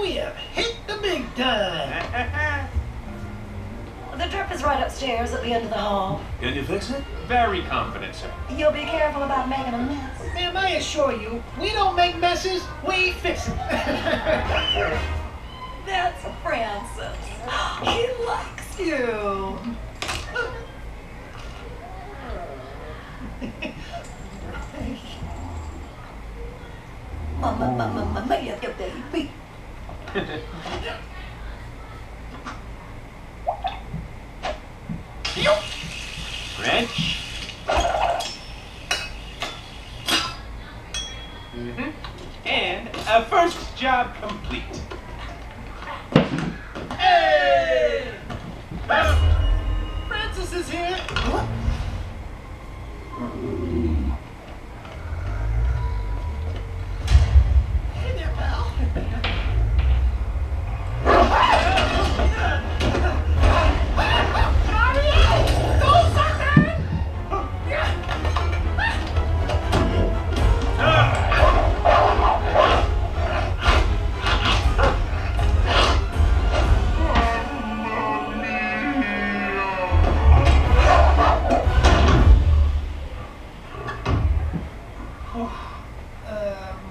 We have hit the big time. The drip is right upstairs at the end of the hall. Can you fix it? Very confident, sir. You'll be careful about making a mess. Ma'am, I assure you, we don't make messes, we fix them. That's Francis. He likes you. Mama, mama, mama, your baby. Wrench. Mm-hmm. And uh, first job complete. hey! Francis is here.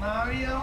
Mario.